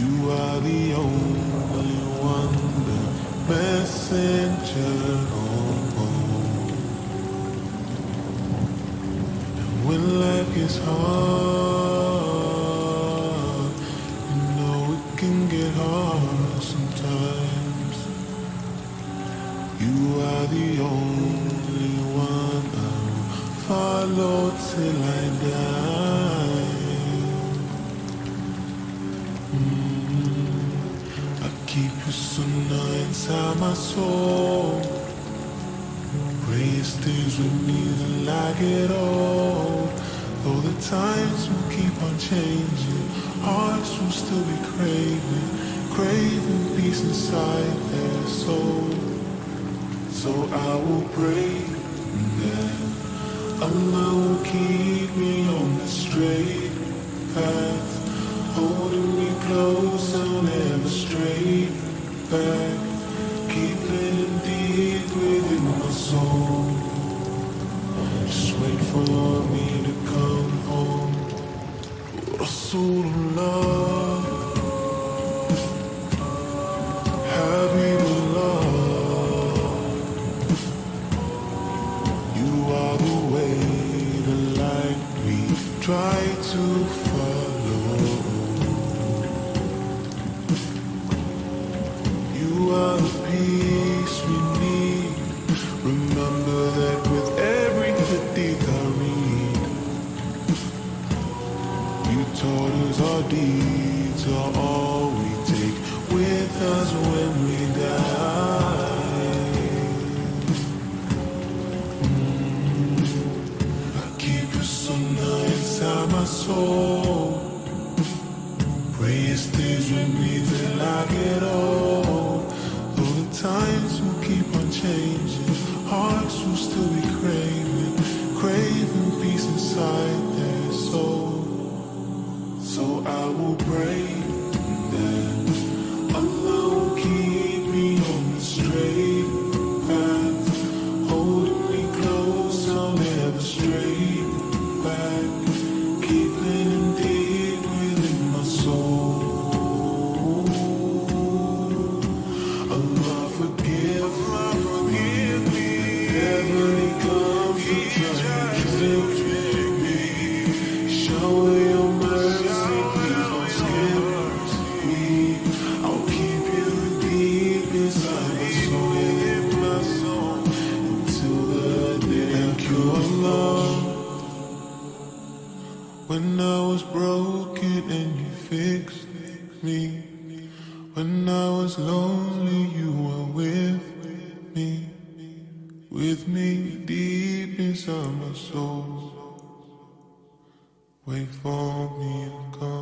You are the only one, the messenger of all. And when life is hard, you know it can get hard sometimes. You are the only one I'll follow till I die. Keep you sunnah inside my soul. Praise stays with me like it all. Though the times will keep on changing, hearts will still be craving, craving peace inside their soul. So I will pray that Allah will keep me on the straight path, close, I'll never stray back, keeping it deep within my soul. Just wait for me to come home. Rasulullah, Habibullah. You are the way, the light we try to follow. Us our deeds are all we take with us when we die. I keep you sunnah inside my soul. Praise stays with me till I get old. Though the times will keep on changing, hearts will still be craving, When I was broken and you fixed me. When I was lonely, you were with me. With me deep inside my soul. Wait for me and come.